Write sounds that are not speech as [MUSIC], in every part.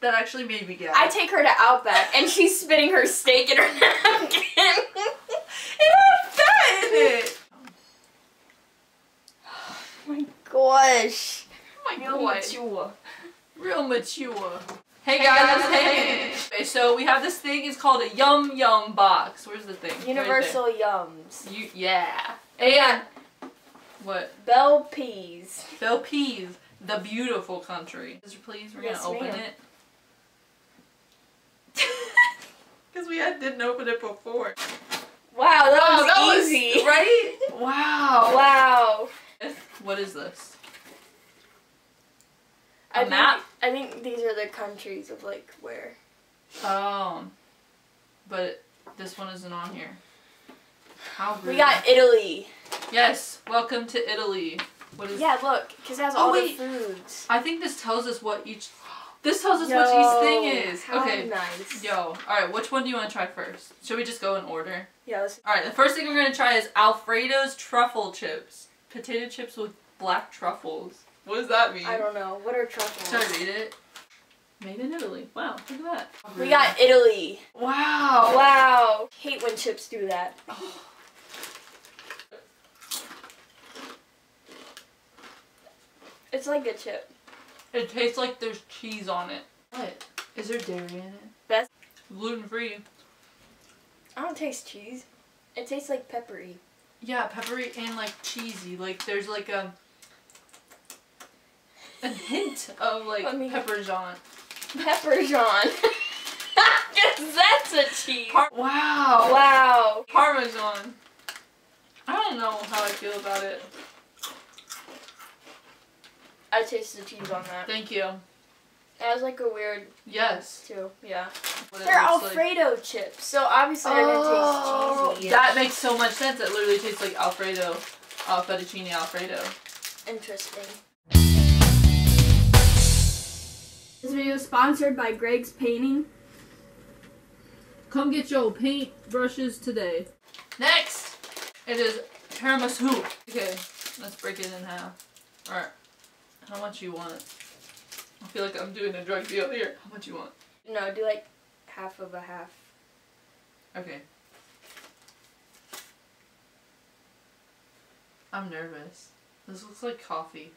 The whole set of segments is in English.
That actually made me gag. I take her to Outback and she's spitting her steak in her [LAUGHS] napkin. [LAUGHS] it had fat in it. oh my gosh. Oh my Real god. mature. Real mature. Hey guys, hey. Okay, so we have this thing. It's called a Yum Yum box. Where's the thing? Right Universal Yums. there. You yeah. And what? Bel Paese. Bel Paese, the beautiful country. Sister, please, we're Yes, gonna open it. [LAUGHS] Because we had, didn't open it before. Wow, that Wow, was that was- easy. [LAUGHS] right? Wow. Wow. What is this? I A think- map? I think these are the countries of like where. Oh. But this one isn't on here. How We got Italy. Yes, welcome to Italy. What is Yeah, look, because it has Oh, all wait. the foods. I think this tells us what each This tells us what each thing is. How Okay. nice. Yo, alright, which one do you want to try first? Should we just go in order? Yeah, Alright, the first thing we're gonna try is Alfredo's truffle chips. Potato chips with black truffles. What does that mean? I don't know. What are truffles? Should I read it? Made in Italy. Wow, look at that. We got Italy. Wow. Wow. Hate when chips do that. [SIGHS] It's like a chip. It tastes like there's cheese on it. What? Is there dairy in it? Best- Gluten free. I don't taste cheese. It tastes like peppery. Yeah, peppery and like cheesy. Like there's like a a hint of like Let me- pepper jaune. Pepper John. That's a cheese. Par- wow. wow. Parmesan. I don't know how I feel about it. I taste the cheese on that. Thank you. It has like a weird Yes. too. Yeah. What They're looks like. Alfredo chips, so obviously they're gonna taste cheesy. That makes so much sense. It literally tastes like Alfredo. Uh, fettuccine Alfredo. Interesting. This video is sponsored by Greg's Painting. Come get your paint brushes today. Next, it is tiramisu. Okay, let's break it in half. Alright, how much you want? I feel like I'm doing a drug deal here. How much you want? No, do like half of a half. Okay. I'm nervous. This looks like coffee.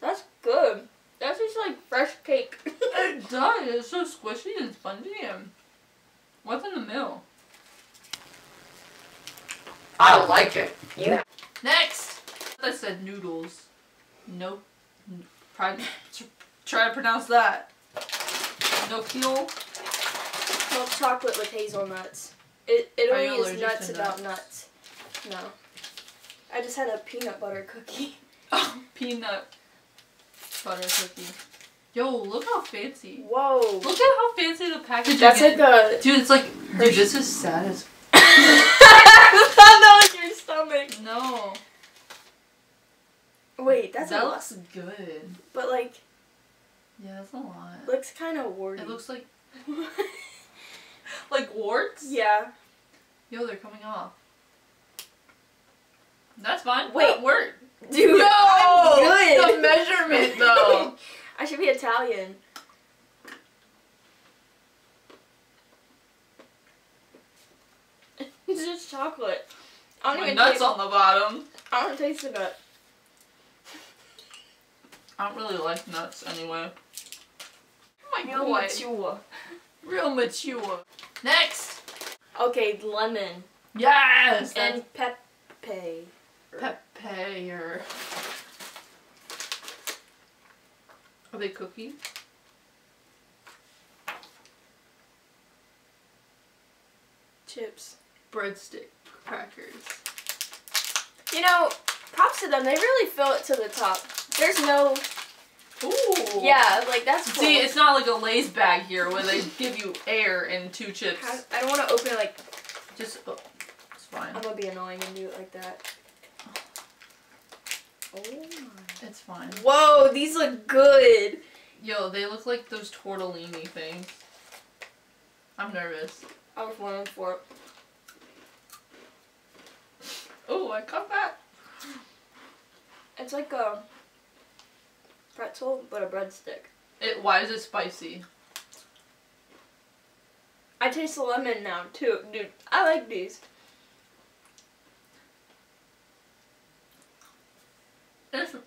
That's good. That tastes like fresh cake. [LAUGHS] It does. It's so squishy and spongy. And what's in the middle? I like it. Yeah. Next, I said noodles. Nope. Try, try to pronounce that. No keel. Milk chocolate with hazelnuts. It Are you is nuts about nuts. No. I just had a peanut butter cookie. Oh, [LAUGHS] [LAUGHS] peanut butter cookie. Yo, look how fancy. Whoa. Look at how fancy the packaging That's is. like a. Dude, it's like, dude, this is sad as. [LAUGHS] that your stomach. No. Wait, that's that a lot. looks good. But like, Yeah, that's a lot. looks kind of warty. It looks like [LAUGHS] like warts. yeah. Yo, they're coming off. That's fine. Wait. Worked. Dude, Yo, I'm good. the [LAUGHS] measurement though. [LAUGHS] I should be Italian. it's just chocolate. I don't My even nuts taste, on the bottom. I don't taste the nut. I don't really like nuts anyway. Oh my Real god. mature. [LAUGHS] Real mature. Next. Okay, lemon Yes. And pepe. Pepe or. Are they cookies? Chips. Breadstick crackers. You know, props to them. They really fill it to the top. There's no. Ooh. Yeah, like that's cool. See, it's not like a Lay's bag here where they give you air and two chips. I I don't want to open it like. Just, oh, it's fine. I'm gonna be annoying and do it like that. Oh my. It's fine. Whoa, these look good. Yo, they look like those tortellini things. I'm nervous. I was one for it. Oh, I caught that. It's like a pretzel, but a breadstick. It. Why is it spicy? I taste the lemon now too, dude. I like these. It's, mm,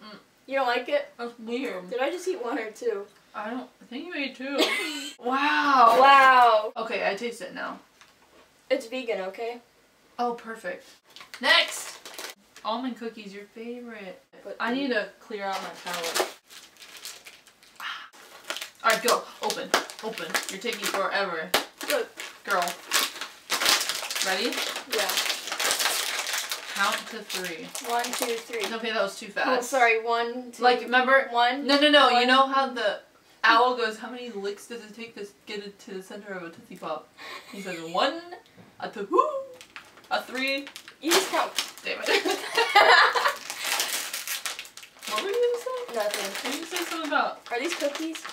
You don't like it? that's weird. Did I just eat one or two? I don't I think you ate two. [LAUGHS] wow. Wow. Okay, I taste it now. It's vegan, okay? Oh, perfect. Next! Almond cookies, your favorite. But I need to clear out my palate. Ah. Alright, go. Open. Open. You're taking forever. Look. Girl. Ready? Yeah. Count to three. One, two, three. Okay, that was too fast. Oh, fast. sorry. One, two, Like, remember? one. No, no, no. You know how the owl goes, how many licks does it take to get it to the center of a Tootsie Pop? He says one, a two, a three. You just count. Damn it. [LAUGHS] what were you gonna say? Nothing. What were you gonna say something about? Are these cookies?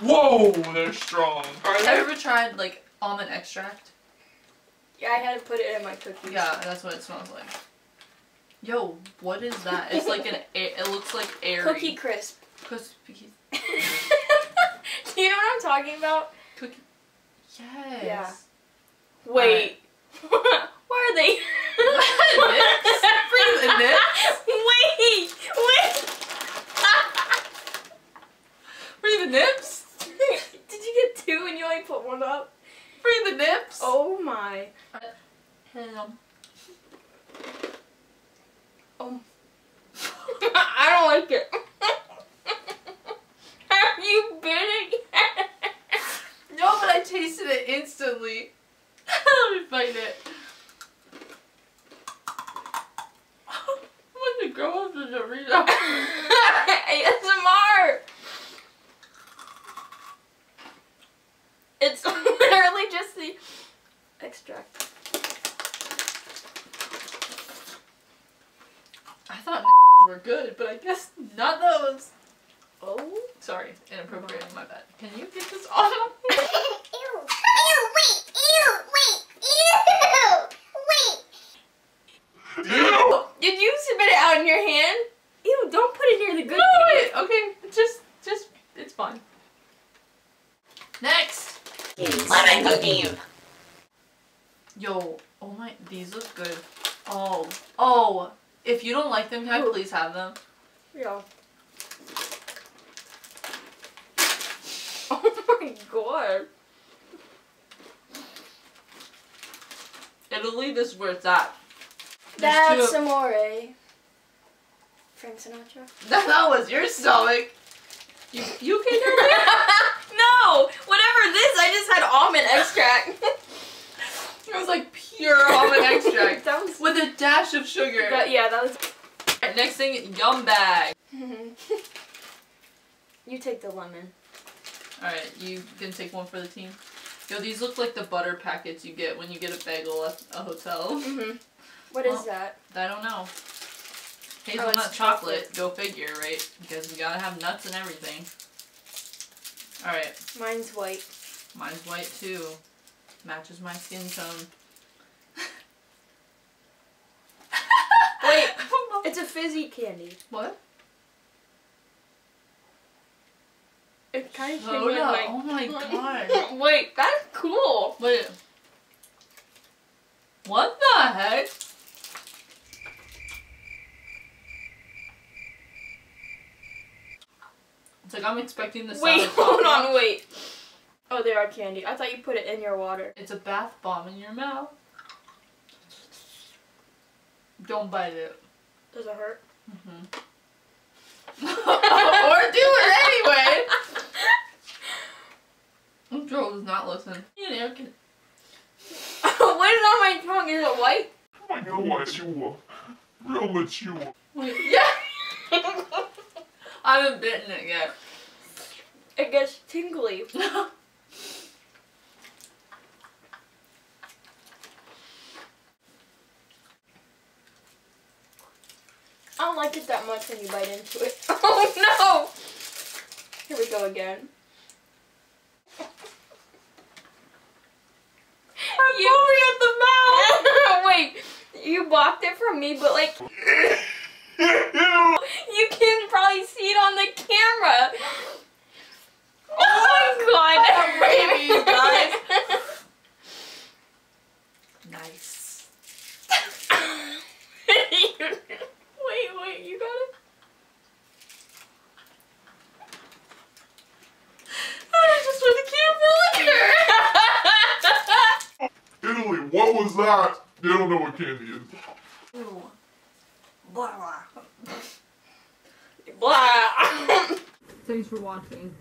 Whoa, they're strong. Are Have you ever tried like almond extract? Yeah, I had to put it in my cookies. Yeah, that's what it smells like. Yo, what is that? It's like an. a- It looks like airy. Cookie crisp. Cookie. [LAUGHS] Do you know what I'm talking about? Cookie. Yes. Yeah. Wait. [LAUGHS] Why are they? Nips? Free nips? Wait. Wait. Free the nips? [LAUGHS] Did you get two and you only put one up? Free the nips? Oh my. Ham. [LAUGHS] Um. I don't like it. [LAUGHS] Have you been it? No, but I tasted it instantly. Let me find it. I'm gonna grow up a Dorito. ASMR. It's literally just the extract. I thought were good, but I guess not those. Oh. Sorry, inappropriate. Mm-hmm. My bad. Can you get this off? [LAUGHS] Ew. Ew! Wait! Ew! Wait! Ew! Wait! Ew! Did you spit it out in your hand? Ew, don't put it near the good No, wait. Okay, just, just, it's fine. Next. Lemon cookie. Yo, oh my, these look good. Oh, oh. If you don't like them, can I please have them? Yeah. [LAUGHS] Oh my god. Italy, this is where it's at. There's That's amore. Frank Sinatra? [LAUGHS] That, was your stomach. You, you can do that? [LAUGHS] no! Whatever this, I just had almond extract. It was like pure almond extract that was. with a dash of sugar. That, yeah, that was. Alright, next thing, yum bag. [LAUGHS] you take the lemon. Alright, you can take one for the team. Yo, these look like the butter packets you get when you get a bagel at a hotel. Mm-hmm. What is Well- that? I don't know. Hazelnut Oh, it's chocolate. Go figure, right? Because we gotta have nuts and everything. Alright, Mine's white. mine's white too. Matches my skin tone. Wait, It's a fizzy candy. what? It kind of Soda. Oh my [LAUGHS] god. Wait, that's cool. Wait. What the heck? It's like I'm expecting the Wait, hold on, wait. Oh, they are candy. I thought you put it in your water. It's a bath bomb in your mouth. Don't bite it. Does it hurt? Mm-hmm. [LAUGHS] or do it anyway. [LAUGHS] Joe does not listen. You know, can- [LAUGHS] what is on my tongue? Is it white? Real mature. Real mature. Wait, yeah. I haven't bitten it yet. It gets tingly. like it that much when you bite into it. [LAUGHS] Oh no! Here we go again. I'm you... at the mouth! [LAUGHS] Wait, you blocked it from me, but like... [LAUGHS] you can probably see it on the camera! Oh my god! What was that? You don't know what candy is. Ew. Blah, blah. Blah. [LAUGHS] Thanks for watching.